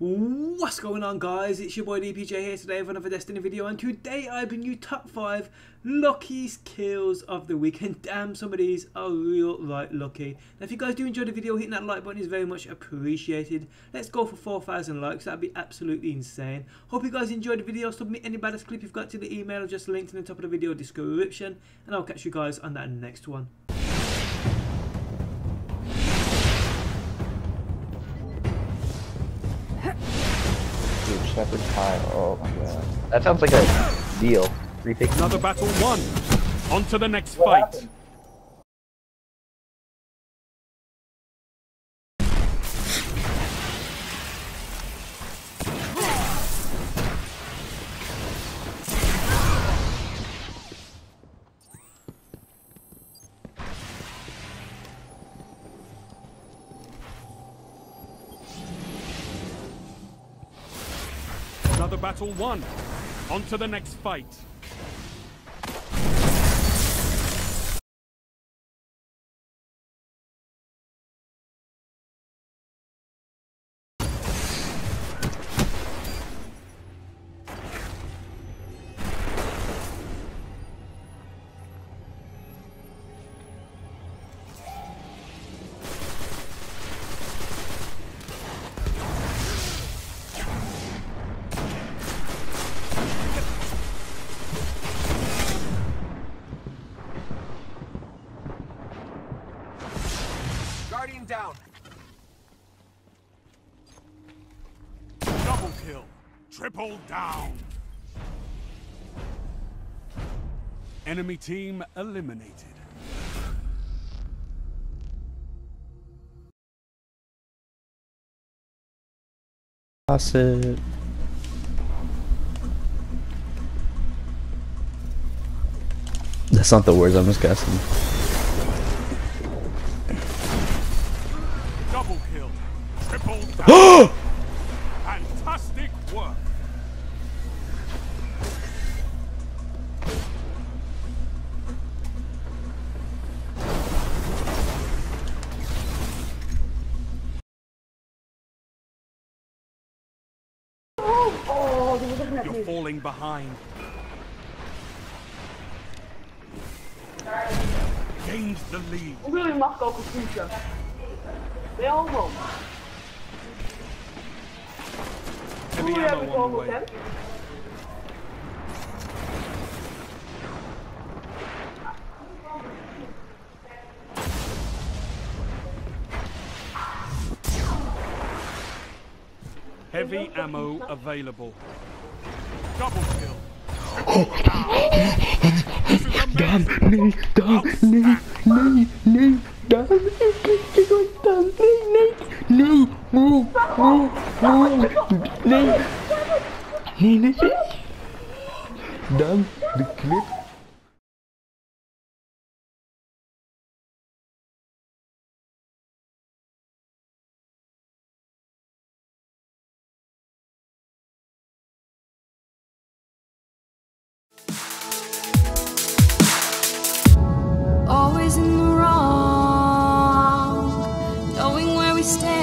What's going on guys, it's your boy DPJ here today with another Destiny video and today I bring you top 5 luckiest kills of the week and damn some of these are real right lucky. Now if you guys do enjoy the video hitting that like button is very much appreciated. Let's go for 4,000 likes, that'd be absolutely insane. Hope you guys enjoyed the video, submit any baddest clip you've got to the email just linked in the top of the video description and I'll catch you guys on that next one. Dude, Shepherd's Pie. Oh my god. That sounds like a deal. Free pick. Another battle won. On to the next fight. Another battle won. On to the next fight. Down. Double kill. Triple down. Enemy team eliminated. Pass it. That's not the words I'm just guessing. Fantastic work. You're falling behind. Gained the lead. We really must go for future. They all will. Heavy Hoe ammo on the homo way. hem? Heavy ammo available. Double kill. Dan, nee, Dan, nee, nee, nee, Dan, dan diklik Always in the wrong, knowing where we stand.